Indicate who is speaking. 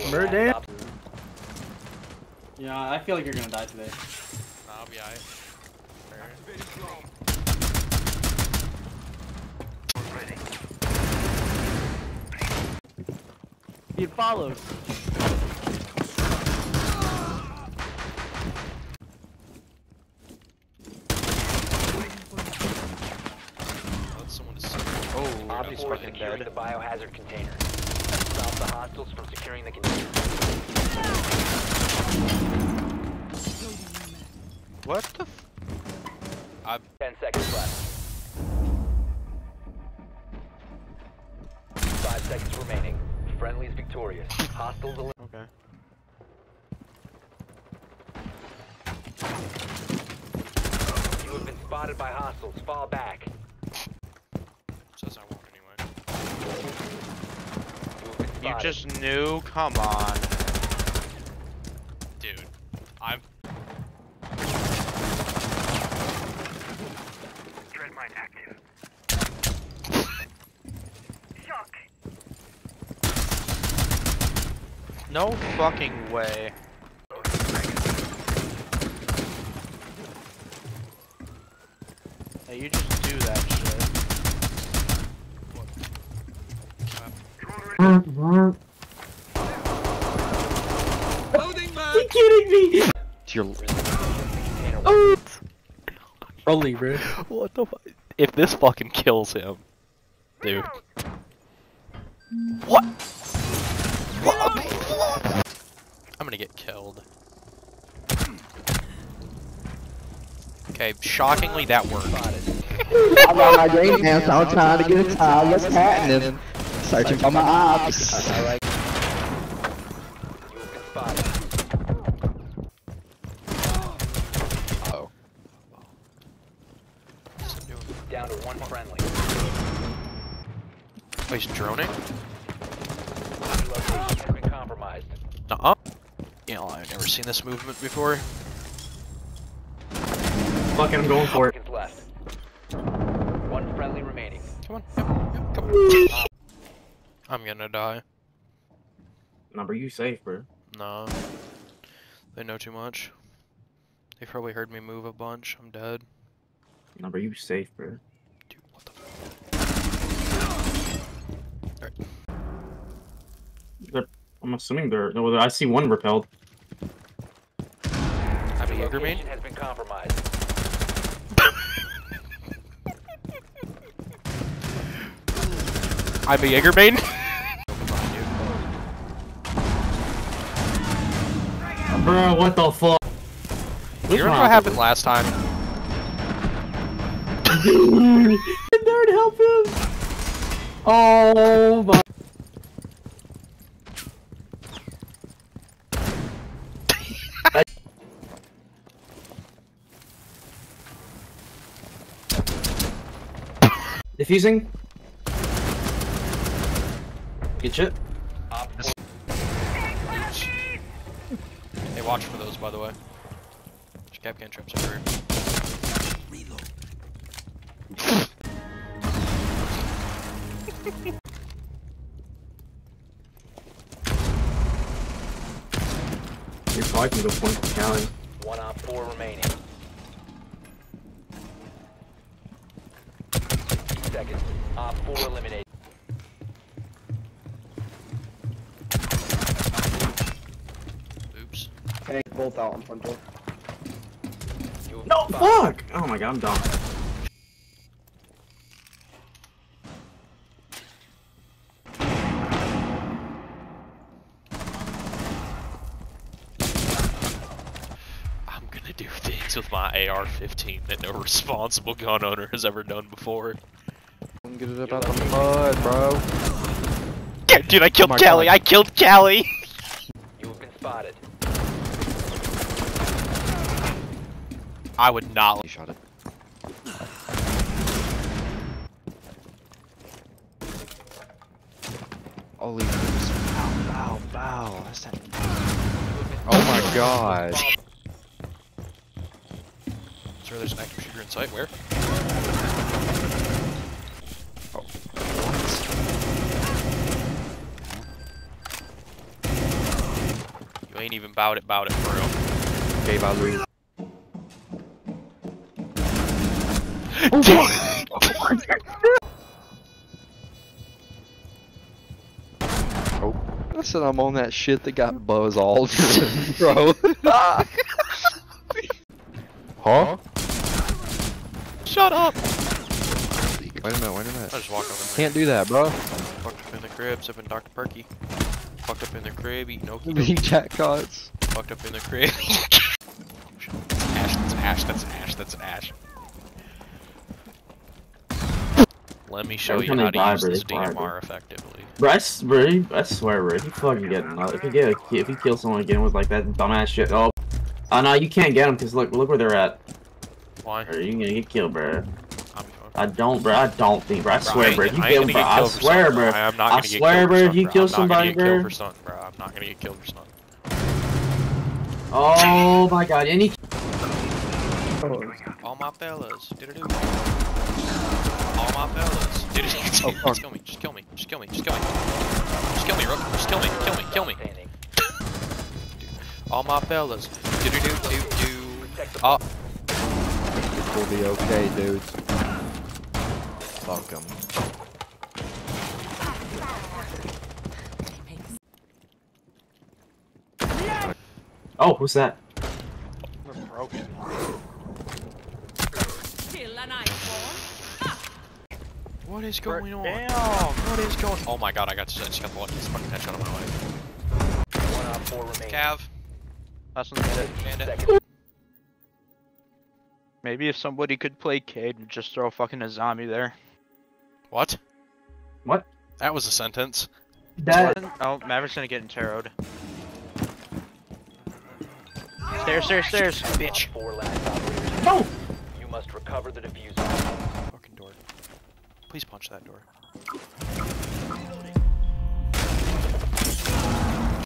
Speaker 1: 4.
Speaker 2: Bird
Speaker 1: last
Speaker 2: dance?
Speaker 1: op-
Speaker 3: Yeah, I feel like you're gonna die today.
Speaker 4: Nah, I'll be alright.
Speaker 2: He follows.
Speaker 4: Let someone to
Speaker 5: Oh,
Speaker 1: Op
Speaker 5: he's
Speaker 1: 4
Speaker 5: fucking dead.
Speaker 1: the biohazard container. Stop the hostiles from securing the container.
Speaker 5: What the f-
Speaker 1: 10 seconds left. 5 seconds remaining. Friendly's victorious. Hostiles eliminated.
Speaker 5: Okay.
Speaker 1: You have been spotted by hostiles. Fall back. You
Speaker 5: You just knew? Come on.
Speaker 4: Dude, I'm. Dreadmine active. Shock.
Speaker 5: No fucking way. Hey, you just do that shit.
Speaker 3: You kidding me?
Speaker 5: You're
Speaker 2: Oh. Rolly, bro.
Speaker 6: What the fuck? If this fucking kills him, dude. What? what?
Speaker 4: I'm gonna get killed. Okay, shockingly that worked.
Speaker 1: spotted.
Speaker 7: I'm on my game now, so I'm trying to get a tile. What's happening? Searching for my ops.
Speaker 1: You have been spotted.
Speaker 5: oh.
Speaker 1: Down to one friendly.
Speaker 4: Oh, he's droning?
Speaker 1: Your location compromised.
Speaker 4: Nuh-uh. You know, I've never seen this movement before.
Speaker 3: Fuck it, I'm going for it.
Speaker 1: Left. One friendly remaining.
Speaker 4: Come on, yep, yep, come on. I'm gonna die.
Speaker 3: Number, you safe, bro.
Speaker 4: No. They know too much. They probably heard me move a bunch. I'm dead.
Speaker 3: Number, you safe, bro.
Speaker 4: Dude, what the
Speaker 3: They're, I'm assuming they're. No, I see one repelled.
Speaker 4: Have a
Speaker 1: Your
Speaker 4: Jaeger main?
Speaker 1: has been compromised.
Speaker 4: I'm a Jaeger main?
Speaker 3: Bro, what the fuck?
Speaker 4: you remember what happened last time?
Speaker 3: Dude, nerd, help him! Oh my. Defusing. Get shit.
Speaker 1: Op
Speaker 4: Hey, watch for those, by the way. There's Kapkan traps everywhere.
Speaker 3: You're probably can go point to Cali.
Speaker 1: One op four remaining. Seconds. Op four eliminated.
Speaker 4: Oops.
Speaker 7: Hey, both out in front door.
Speaker 3: No, fuck! Oh my god, I'm dumb.
Speaker 4: I'm gonna do things with my AR-15 that no responsible gun owner has ever done before.
Speaker 5: Get it up out the mud, bro.
Speaker 4: Dude, I killed oh
Speaker 5: my
Speaker 4: Callie!
Speaker 5: God.
Speaker 4: I killed Callie!
Speaker 1: You have been spotted.
Speaker 4: I would not.
Speaker 5: You shot it. Holy bow, bow, bow. Oh my god.
Speaker 4: Sir, there's an active shooter in sight. Where? Oh.
Speaker 5: What?
Speaker 4: You ain't even bout it, bout it for real.
Speaker 5: Okay, I Oh. I said I'm on that shit that got buzz all bro. huh?
Speaker 4: Shut up!
Speaker 5: Wait a minute, wait a minute.
Speaker 4: I just walked up in
Speaker 5: Can't do that, bro.
Speaker 4: there, fucked up in the crib, sipping Dr. Perky. Fucked up in the crib, eating okie
Speaker 5: Being jackpots.
Speaker 4: Fucked up in the crib. ash, that's ash, that's ash, that's ash. Let me show you how
Speaker 3: they
Speaker 4: to
Speaker 3: die,
Speaker 4: use
Speaker 3: bro,
Speaker 4: this
Speaker 3: they die, bro.
Speaker 4: DMR effectively.
Speaker 3: Bro, I, s- bro, I swear, bro, if you fucking get another, if you get a, if you kill someone again with like that dumbass shit, oh, oh no, you can't get them because look, look where they're at.
Speaker 4: Why?
Speaker 3: Bro, you're gonna get killed, bro.
Speaker 4: I'm,
Speaker 3: don't, bro. I don't think, bro. I
Speaker 4: Bro,
Speaker 3: swear,
Speaker 4: ain't
Speaker 3: bro. you get
Speaker 4: them,
Speaker 3: bro.
Speaker 4: Get
Speaker 3: I swear,
Speaker 4: bro.
Speaker 3: bro.
Speaker 4: I, am not
Speaker 3: I
Speaker 4: gonna get
Speaker 3: swear, bro.
Speaker 4: for
Speaker 3: If you
Speaker 4: something,
Speaker 3: kill
Speaker 4: I'm not gonna
Speaker 3: somebody,
Speaker 4: get killed
Speaker 3: bro.
Speaker 4: for something, bro. I'm not gonna get killed for something.
Speaker 3: Oh my God, any.
Speaker 4: Oh, All my fellas, did it do? All my fellas, did it?
Speaker 5: Oh, fuck.
Speaker 4: just kill me, just kill me, just kill me, just kill me, just kill me, Rook, just kill me, kill me, kill me. All my fellas, do do do do do. Oh,
Speaker 5: We'll be okay, dudes. Fuck 'em.
Speaker 3: Oh, who's that?
Speaker 4: broken.
Speaker 8: Kill an iPhone.
Speaker 4: What is going on? What is going? Oh my God, I got I just got the luckiest fucking headshot of my life.
Speaker 1: One on four remaining.
Speaker 4: Cav,
Speaker 2: That's one minute.
Speaker 4: Bandit.
Speaker 2: Maybe if somebody could play Cade and just throw a fucking a zombie there.
Speaker 4: What?
Speaker 3: What?
Speaker 4: That was a sentence.
Speaker 3: That.
Speaker 2: Oh, Maverick's gonna get interroed. Stairs, stairs, stairs, bitch.
Speaker 1: Op Four last operators.
Speaker 3: No.
Speaker 1: Recover the defuser.
Speaker 4: Fucking door. Please punch that door.